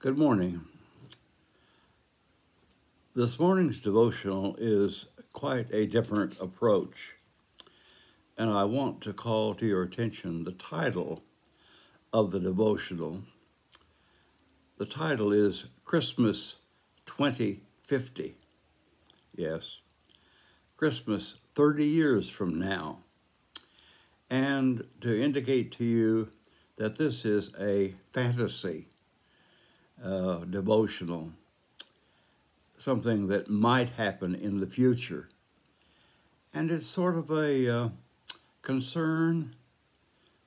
Good morning. This morning's devotional is quite a different approach, and I want to call to your attention the title of the devotional. The title is Christmas 2050. Yes, Christmas 30 years from now. And to indicate to you that this is a fantasy uh, devotional, something that might happen in the future. And it's sort of a uh, concern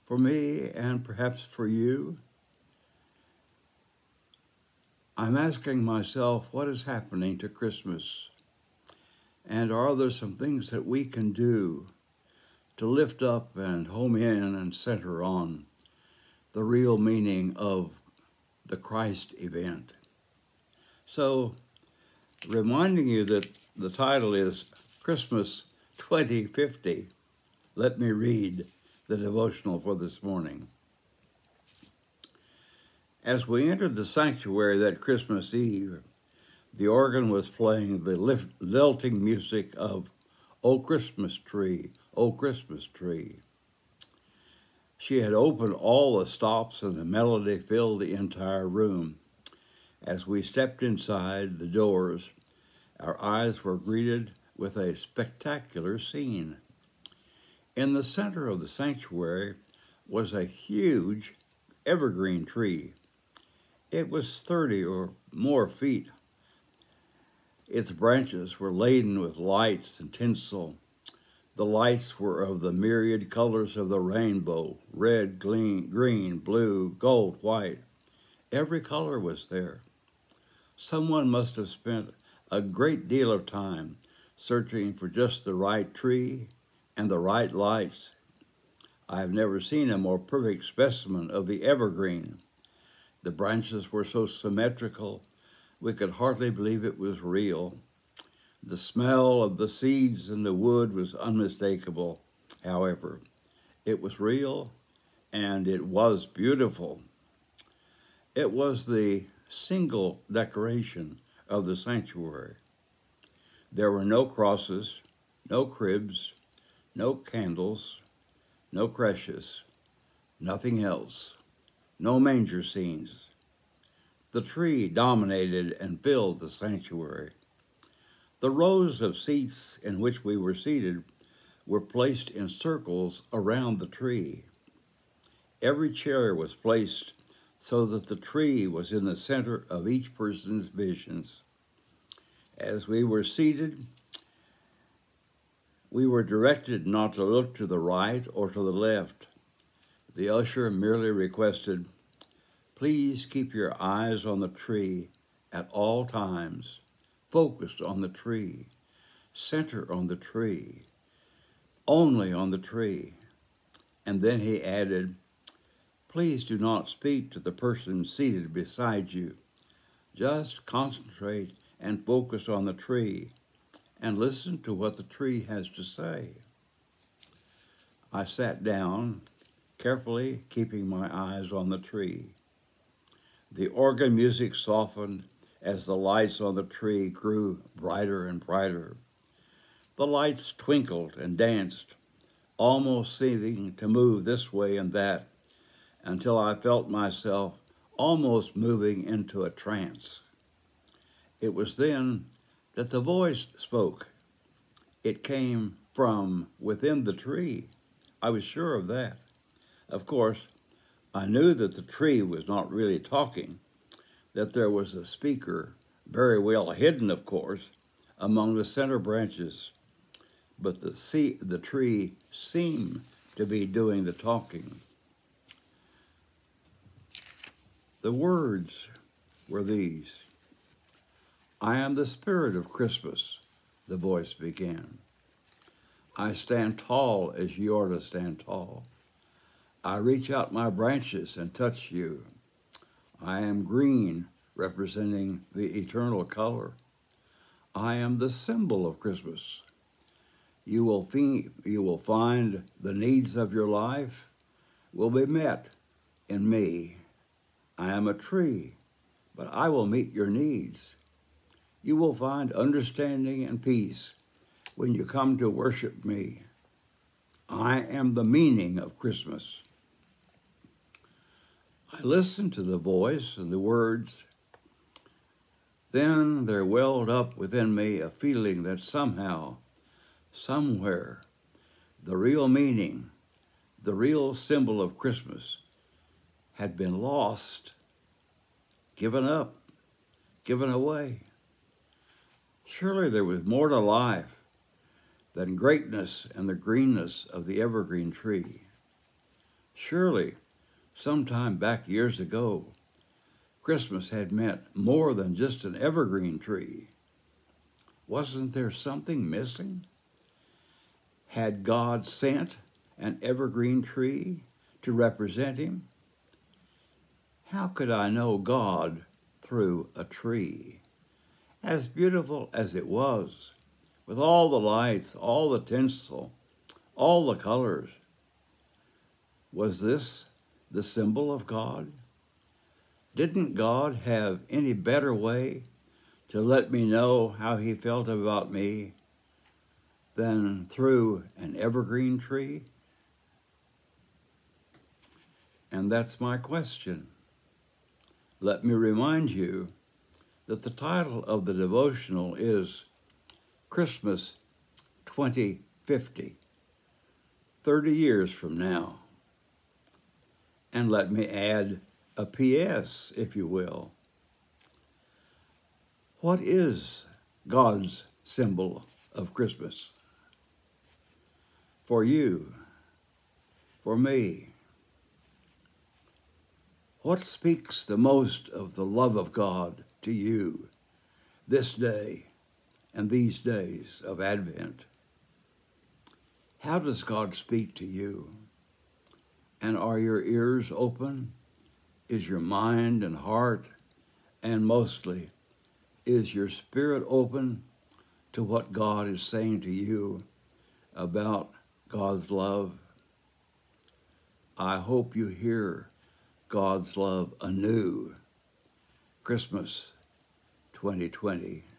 for me and perhaps for you. I'm asking myself what is happening to Christmas? And are there some things that we can do to lift up and home in and center on the real meaning of the Christ event. So, reminding you that the title is Christmas 2050, let me read the devotional for this morning. As we entered the sanctuary that Christmas Eve, the organ was playing the lilting music of O Christmas Tree, O Christmas Tree. She had opened all the stops and the melody filled the entire room. As we stepped inside the doors, our eyes were greeted with a spectacular scene. In the center of the sanctuary was a huge evergreen tree. It was 30 or more feet. Its branches were laden with lights and tinsel the lights were of the myriad colors of the rainbow red, green, green, blue, gold, white. Every color was there. Someone must have spent a great deal of time searching for just the right tree and the right lights. I have never seen a more perfect specimen of the evergreen. The branches were so symmetrical, we could hardly believe it was real. The smell of the seeds in the wood was unmistakable, however. It was real and it was beautiful. It was the single decoration of the sanctuary. There were no crosses, no cribs, no candles, no creches, nothing else, no manger scenes. The tree dominated and filled the sanctuary. The rows of seats in which we were seated were placed in circles around the tree. Every chair was placed so that the tree was in the center of each person's visions. As we were seated, we were directed not to look to the right or to the left. The usher merely requested, Please keep your eyes on the tree at all times focused on the tree, center on the tree, only on the tree. And then he added, Please do not speak to the person seated beside you. Just concentrate and focus on the tree and listen to what the tree has to say. I sat down, carefully keeping my eyes on the tree. The organ music softened as the lights on the tree grew brighter and brighter. The lights twinkled and danced, almost seeming to move this way and that, until I felt myself almost moving into a trance. It was then that the voice spoke. It came from within the tree. I was sure of that. Of course, I knew that the tree was not really talking that there was a speaker, very well hidden, of course, among the center branches, but the, sea, the tree seemed to be doing the talking. The words were these I am the spirit of Christmas, the voice began. I stand tall as you are to stand tall. I reach out my branches and touch you. I am green, representing the eternal color. I am the symbol of Christmas. You will, you will find the needs of your life will be met in me. I am a tree, but I will meet your needs. You will find understanding and peace when you come to worship me. I am the meaning of Christmas. I listened to the voice and the words. Then there welled up within me a feeling that somehow, somewhere, the real meaning, the real symbol of Christmas had been lost, given up, given away. Surely there was more to life than greatness and the greenness of the evergreen tree. Surely, sometime back years ago, Christmas had meant more than just an evergreen tree. Wasn't there something missing? Had God sent an evergreen tree to represent him? How could I know God through a tree? As beautiful as it was, with all the lights, all the tinsel, all the colors, was this the symbol of God? Didn't God have any better way to let me know how he felt about me than through an evergreen tree? And that's my question let me remind you that the title of the devotional is Christmas 2050, 30 years from now. And let me add a P.S., if you will. What is God's symbol of Christmas? For you, for me, what speaks the most of the love of God to you this day and these days of Advent? How does God speak to you? And are your ears open? Is your mind and heart, and mostly, is your spirit open to what God is saying to you about God's love? I hope you hear God's love anew. Christmas 2020.